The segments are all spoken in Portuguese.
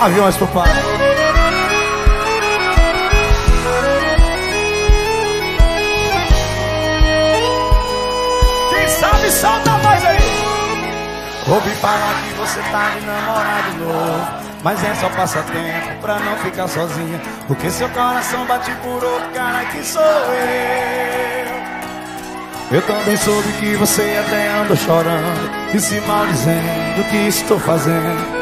Aviões pro pai. Quem sabe solta voz aí. Ouvi falar que você tá de namorado novo. Mas é só passatempo pra não ficar sozinha. Porque seu coração bate por outro cara que sou eu. Eu também soube que você até andou chorando E se maldizendo que estou fazendo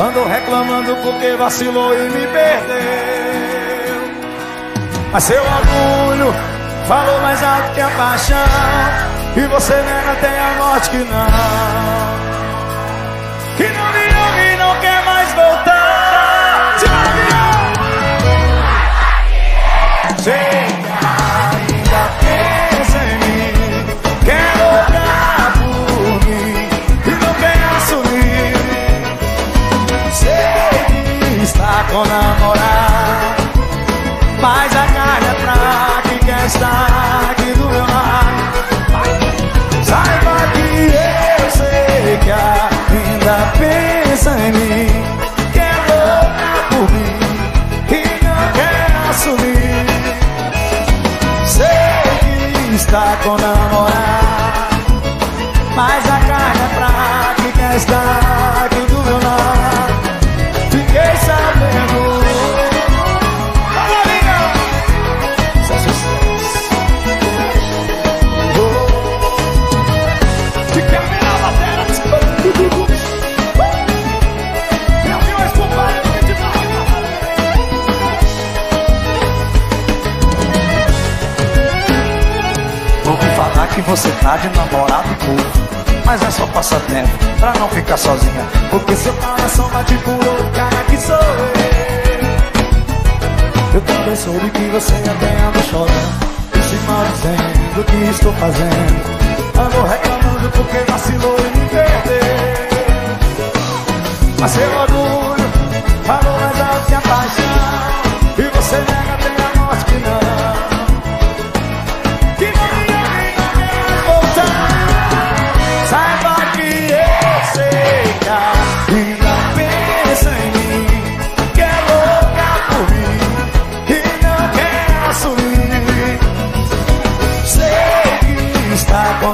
Andou reclamando porque vacilou e me perdeu. Mas seu orgulho falou mais alto que a paixão. E você nega até a morte que não. Que não me ama e não quer mais voltar que com namorado Mas a carne é fraca e quer estar aqui do meu lado. Saiba que eu sei que ainda pensa em mim Quer louca por mim E não quer assumir. Sei que está com namorado Mas a carne é fraca e quer estar você tá de namorado novo Mas é só passatempo pra não ficar sozinha. Porque seu coração bate por outro cara que sou eu. Eu também soube que você até anda chorando E se o que estou fazendo? Ando reclamando porque vacilou e me perdeu. Mas seu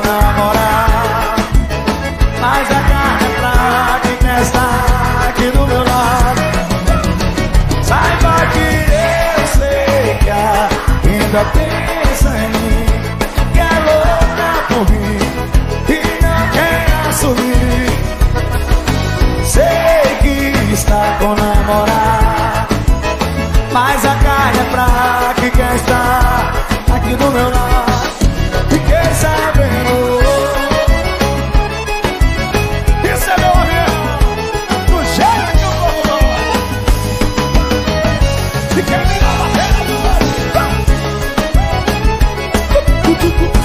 namorar. Mas a carne é pra quem quer estar aqui do meu lado. Saiba que eu sei que ainda pensa em mim. Que é louca por mim e não quer assumir. Sei que está com namorar. Mas a carne é pra quem quer estar aqui do meu lado. tu.